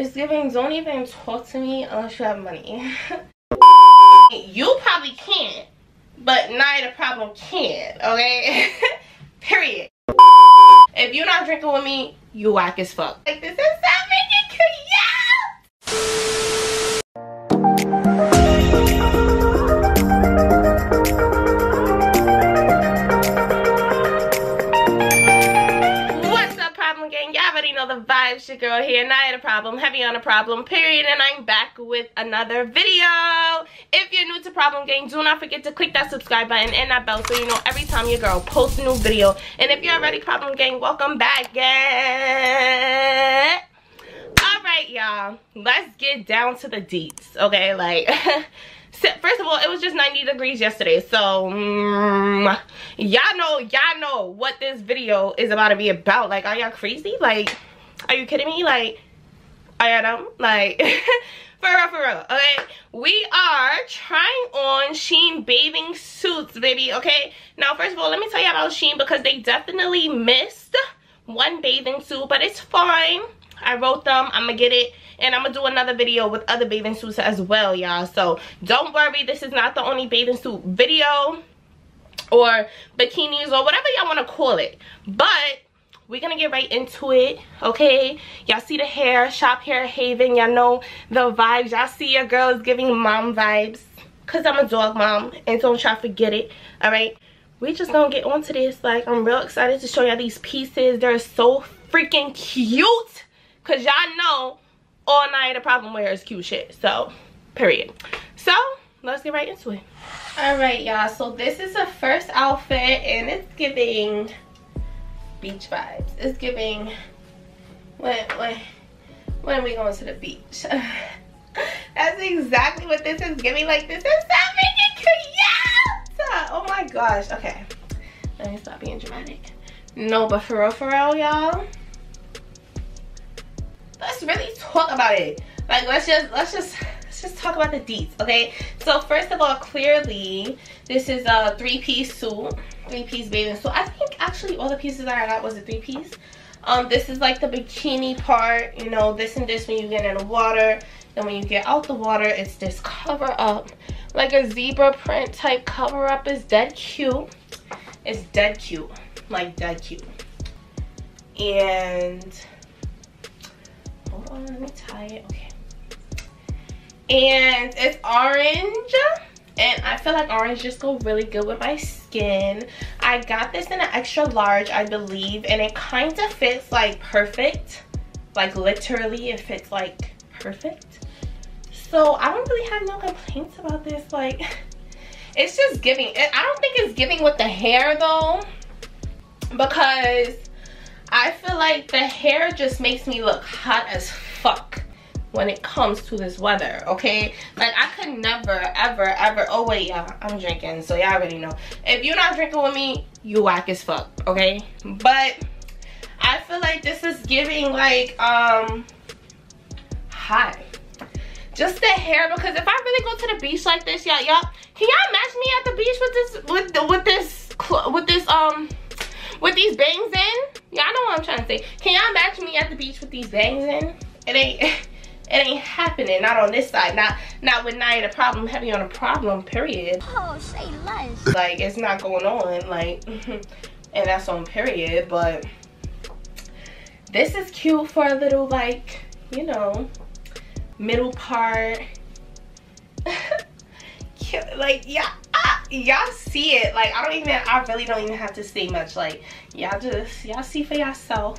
It's giving, don't even talk to me unless you have money. you probably can't, but Niya the problem can, okay? Period. If you're not drinking with me, you whack as fuck. Like, this is making cute. Vibes your girl here and I had a problem heavy on a problem period and I'm back with another video. If you're new to problem gang do not forget to click that subscribe button and that bell so you know every time your girl posts a new video. And if you're already problem gang welcome back gang all right y'all let's get down to the deets okay like first of all it was just 90 degrees yesterday so mm, y'all know y'all know what this video is about to be about like are y'all crazy? Like are you kidding me? Like, I am like, for real, for real, okay? We are trying on Shein bathing suits, baby, okay? Now, first of all, let me tell you about Shein because they definitely missed one bathing suit, but it's fine. I wrote them, I'm gonna get it, and I'm gonna do another video with other bathing suits as well, y'all. So, don't worry, this is not the only bathing suit video or bikinis or whatever y'all wanna call it. But, we're gonna get right into it okay? Y'all see the hair shop hair haven y'all know the vibes. Y'all see your girl is giving mom vibes. Because i'm a dog mom and don't try to forget it all right? We just gonna get onto this. Like i'm real excited to show y'all these pieces. They're so freaking cute because y'all know all night the problem wears cute shit so period. So let's get right into it. All right y'all. So this is the first outfit and it's giving beach vibes. It's giving when when when are we going to the beach? That's exactly what this is giving. Like this is so freaking cute. Oh my gosh. Okay. Let me stop being dramatic. No, but for real, for real, y'all. Let's really talk about it. Like let's just let's just let's just talk about the deets, okay? So first of all, clearly this is a three-piece suit three-piece bathing suit. I think actually all the pieces that I got was a three-piece. Um, this is like the bikini part, you know, this and this when you get in the water. Then when you get out the water, it's this cover up. Like a zebra print type cover up is dead cute. It's dead cute. Like dead cute. And hold on, let me tie it. Okay. And it's orange and I feel like orange just go really good with my skin. I got this in an extra large, I believe, and it kind of fits like perfect. Like literally, it fits like perfect. So I don't really have no complaints about this. Like, it's just giving. I don't think it's giving with the hair though, because I feel like the hair just makes me look hot as fuck when it comes to this weather okay? Like i could never ever ever oh wait yeah i'm drinking so y'all already know. If you're not drinking with me you whack as fuck okay? But i feel like this is giving like um hot just the hair because if i really go to the beach like this y'all y'all can y'all match me at the beach with this with with this with this um with these bangs in? Y'all know what i'm trying to say. Can y'all match me at the beach with these bangs in? It ain't It ain't happening. Not on this side. Not not with Niya the problem heavy on a problem, period. Oh, say less. Like it's not going on. Like and that's on period. But this is cute for a little like, you know, middle part. like yeah y'all see it like i don't even i really don't even have to say much like y'all just y'all see for yourself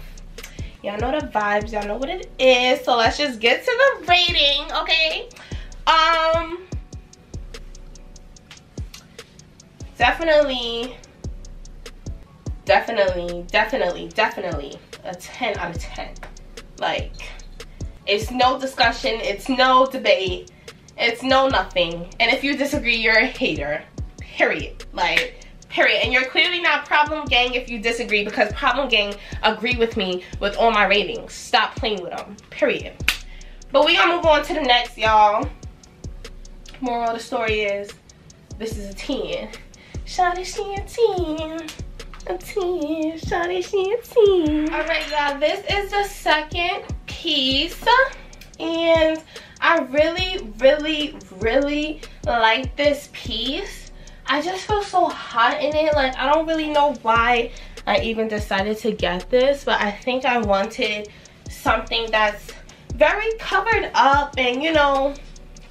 y'all know the vibes. Y'all know what it is. So let's just get to the rating okay? Um definitely definitely definitely definitely a 10 out of 10 like it's no discussion. It's no debate. It's no nothing. And if you disagree you're a hater. Period. Like period. And you're clearly not problem gang if you disagree because problem gang agree with me with all my ratings. Stop playing with them period. But we gonna move on to the next y'all. Moral of the story is this is a 10 Shawty, she a 10 a 10 Shawty, she a 10 all right y'all this is the second piece. And I really, really, really like this piece. I just feel so hot in it. Like, I don't really know why I even decided to get this, but I think I wanted something that's very covered up and, you know,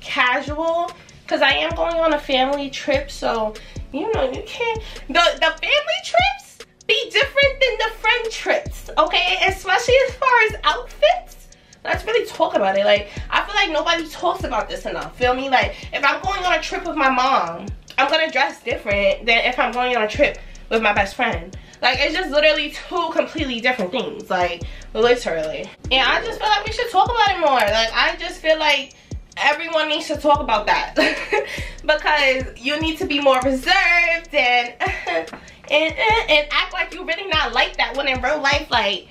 casual. Because I am going on a family trip, so, you know, you can't... The, the family trips be different than the friend trips, okay? Especially as far as outfits let's really talk about it like i feel like nobody talks about this enough feel me like if i'm going on a trip with my mom i'm gonna dress different than if i'm going on a trip with my best friend. Like it's just literally two completely different things like literally. And i just feel like we should talk about it more. Like i just feel like everyone needs to talk about that. Because you need to be more reserved and and, and act like you really not like that when in real life like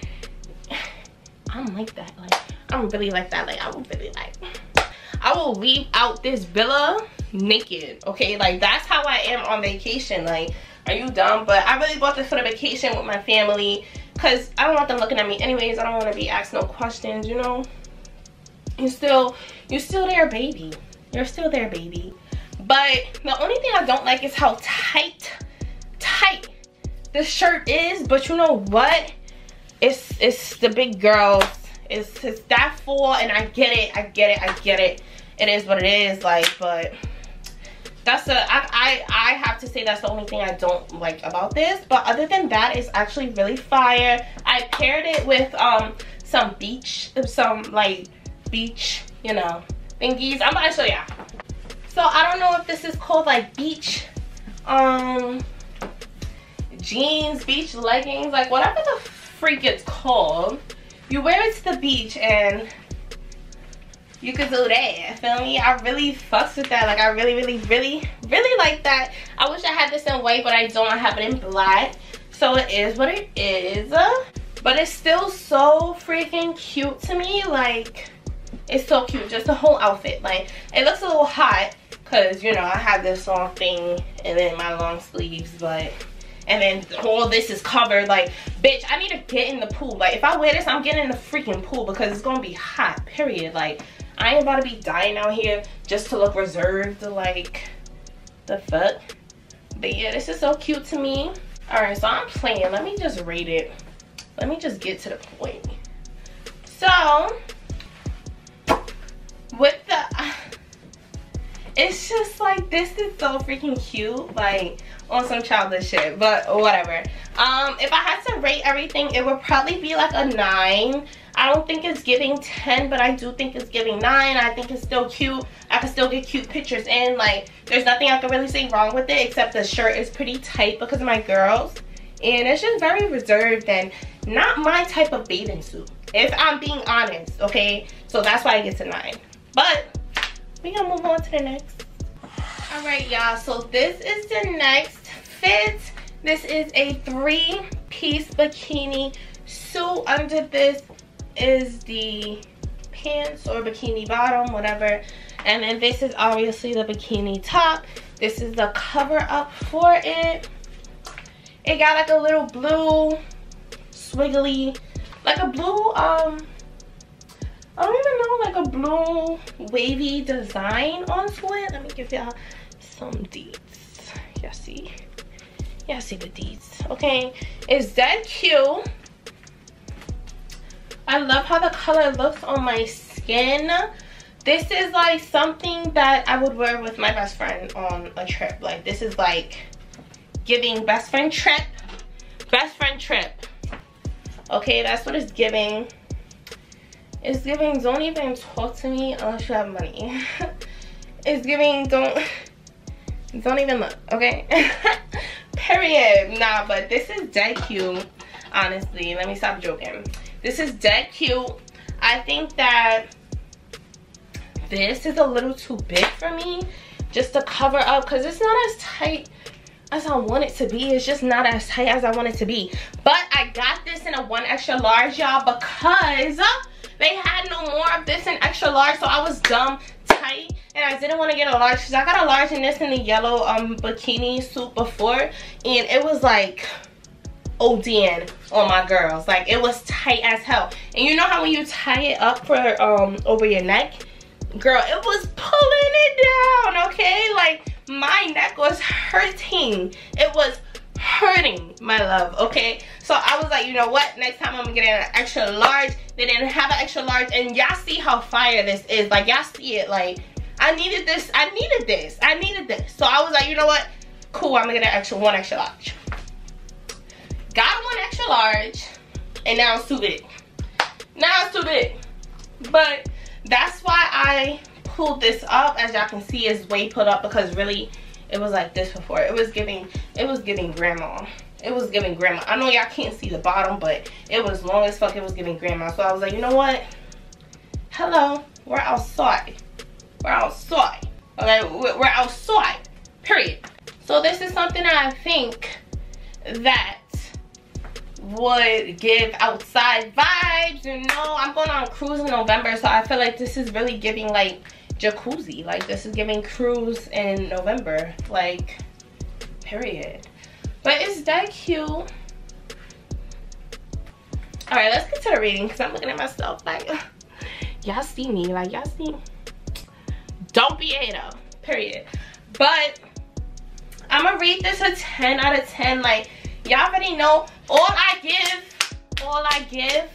I'm like that. Like I'm really like that. Like I will really like I will leave out this villa naked. Okay, like that's how I am on vacation. Like, are you dumb? But I really bought this for the vacation with my family because I don't want them looking at me anyways. I don't want to be asked no questions, you know. You're still you're still there, baby. You're still there, baby. But the only thing I don't like is how tight, tight this shirt is. But you know what? It's it's the big girls it's, it's that full and I get it. I get it. I get it. It is what it is. Like, but that's a I, I I have to say that's the only thing I don't like about this. But other than that, it's actually really fire. I paired it with um some beach, some like beach, you know, thingies. I'm gonna show ya. So I don't know if this is called like beach um jeans, beach leggings, like whatever the freak it's called you wear it to the beach and you could do that feel me? I really fucks with that. Like i really really really really like that. I wish i had this in white but i don't. I have it in black. So it is what it is. But it's still so freaking cute to me. Like it's so cute. Just the whole outfit. Like it looks a little hot because you know i have this long thing and then my long sleeves but and then all this is covered. Like bitch i need to get in the pool. Like if i wear this i'm getting in the freaking pool because it's gonna be hot period. Like i ain't about to be dying out here just to look reserved like the fuck? But yeah this is so cute to me. All right so i'm playing. Let me just rate it. Let me just get to the point. So with the it's just like this is so freaking cute like on some childish shit but whatever. Um if i had to rate everything it would probably be like a nine. I don't think it's giving 10 but i do think it's giving nine. I think it's still cute. I can still get cute pictures in. Like there's nothing i can really say wrong with it except the shirt is pretty tight because of my girls. And it's just very reserved and not my type of bathing suit if i'm being honest okay? So that's why i get to nine. But we gonna move on to the next. All right y'all so this is the next fit. This is a three-piece bikini. Suit under this is the pants or bikini bottom whatever. And then this is obviously the bikini top. This is the cover up for it. It got like a little blue swiggly like a blue um I don't even know like a blue wavy design on it. Let me give y'all some deets. Y'all see. Y'all see the deets. Okay. It's that cute. I love how the color looks on my skin. This is like something that I would wear with my best friend on a trip. Like this is like giving best friend trip. Best friend trip. Okay that's what it's giving it's giving don't even talk to me unless you have money. It's giving don't don't even look okay? Period. Nah but this is dead cute honestly. Let me stop joking. This is dead cute. I think that this is a little too big for me just to cover up because it's not as tight as I want it to be. It's just not as tight as I want it to be. But I got this in a one extra large, y'all, because they had no more of this in extra large, so I was dumb tight and I didn't want to get a large because I got a large in this in the yellow um bikini suit before and it was like ODing on my girls. Like it was tight as hell. And you know how when you tie it up for um over your neck, girl, it was pulling it down, okay? Like my neck was hurting. It was hurting, my love, okay? So I was like, you know what? Next time I'm gonna get an extra large. They didn't have an extra large. And y'all see how fire this is. Like, y'all see it. Like, I needed this. I needed this. I needed this. So I was like, you know what? Cool, I'm gonna get an extra, one extra large. Got one extra large. And now it's too big. Now it's too big. But that's why I pulled this up. As y'all can see, it's way put up because really it was like this before. It was giving, it was giving grandma. It was giving grandma. I know y'all can't see the bottom, but it was long as fuck. It was giving grandma. So I was like, you know what? Hello, we're outside. We're outside. Okay, we're outside. Period. So this is something I think that would give outside vibes you know i'm going on a cruise in november so i feel like this is really giving like jacuzzi like this is giving cruise in november like period but it's that cute all right let's get to the reading because i'm looking at myself like y'all see me like y'all see don't be a hater period. But i'm gonna read this a 10 out of 10 like y'all already know. All i give all i give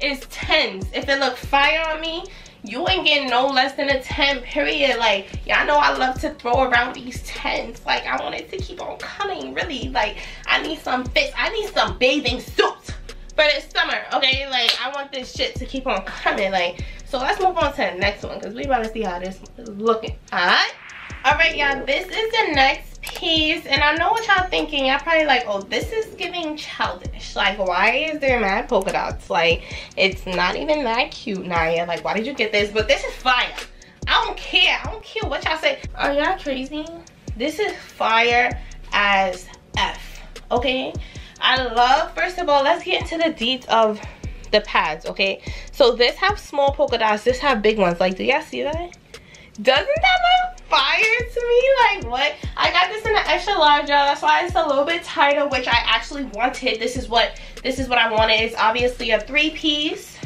is tens. If it look fire on me you ain't getting no less than a 10 period. Like y'all know i love to throw around these 10s like i want it to keep on coming really. Like i need some fits. I need some bathing suits but it's summer okay? Like i want this shit to keep on coming like. So let's move on to the next one because we about to see how this is looking. All right? All right y'all this is the next piece and i know what y'all thinking. Y'all probably like oh this is giving childish. Like why is there mad polka dots? Like it's not even that cute Niya. Like why did you get this? But this is fire. I don't care. I don't care what y'all say. Are y'all crazy? This is fire as f okay? I love first of all let's get into the deets of the pads okay? So this have small polka dots. This have big ones. Like do y'all see that? Doesn't that fire to me? Like what? I got this in an extra large y'all. That's why it's a little bit tighter which i actually wanted. This is what this is what i wanted. It's obviously a three piece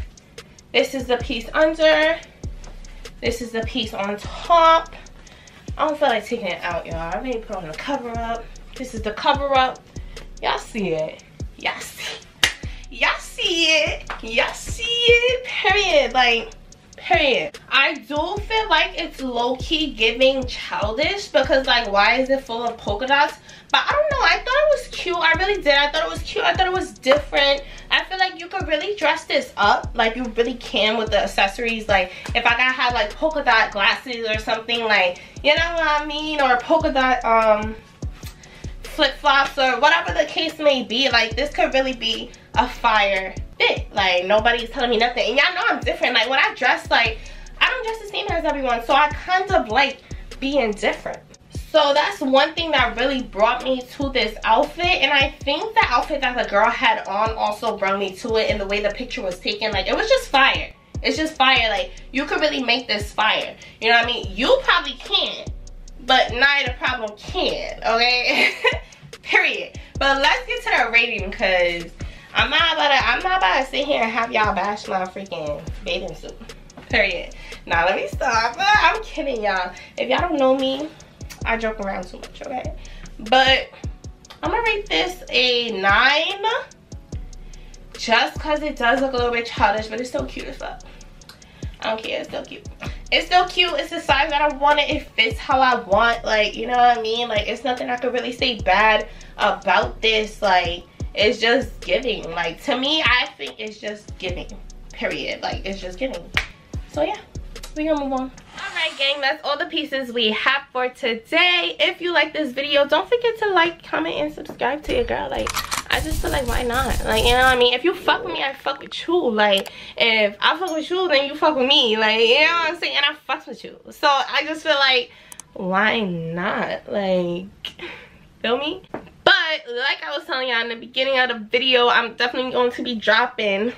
this is the piece under. This is the piece on top. I don't feel like taking it out y'all. I may put on the cover up. This is the cover up. Y'all see it? Y'all see y'all see it? Y'all see it? Period. Like period. I do feel like it's low-key giving childish because like why is it full of polka dots? But i don't know. I thought it was cute. I really did. I thought it was cute. I thought it was different. I feel like you could really dress this up. Like you really can with the accessories. Like if i gotta have like polka dot glasses or something like you know what i mean? Or polka dot um flip-flops or whatever the case may be. Like this could really be a fire fit. Like nobody's telling me nothing. And y'all know I'm different. Like when I dress, like I don't dress the same as everyone. So I kind of like being different. So that's one thing that really brought me to this outfit. And I think the outfit that the girl had on also brought me to it And the way the picture was taken. Like it was just fire. It's just fire. Like you could really make this fire. You know what I mean? You probably can't, But Niya the problem can. Okay? Period. But let's get to the rating because I'm not about to, I'm not about to sit here and have y'all bash my freaking bathing suit. Period. Now let me stop. Ah, I'm kidding y'all. If y'all don't know me, I joke around too much, okay? But I'm gonna rate this a nine. Just because it does look a little bit childish, but it's still cute as fuck. I don't care, it's still cute. It's still cute, it's the size that I want it, it fits how I want, like, you know what I mean? Like, it's nothing I could really say bad about this, like, it's just giving like to me i think it's just giving period like it's just giving so yeah we're gonna move on all right gang that's all the pieces we have for today if you like this video don't forget to like comment and subscribe to your girl like I just feel like why not? Like you know what I mean? If you fuck with me, I fuck with you. Like if I fuck with you, then you fuck with me. Like you know what I'm saying? And I fuck with you. So I just feel like why not? Like feel me? But like i was telling y'all in the beginning of the video i'm definitely going to be dropping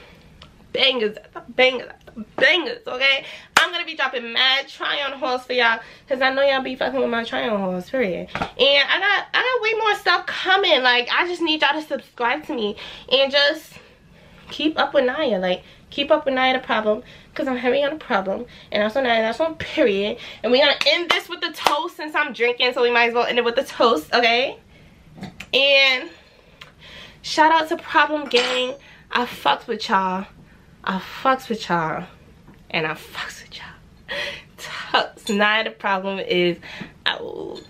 bangers bangers bangers okay i'm gonna be dropping mad try on hauls for y'all because I know y'all be fucking with my try on hauls, period. And I got I got way more stuff coming. Like I just need y'all to subscribe to me and just keep up with Niya. Like keep up with Niya the problem because I'm heavy on a problem and also Niya that's on period. And we're gonna end this with the toast since I'm drinking, so we might as well end it with the toast, okay? And shout out to Problem Gang. I fucks with y'all. I fucks with y'all. And I fucks with y'all. Toast. Niya the problem is out.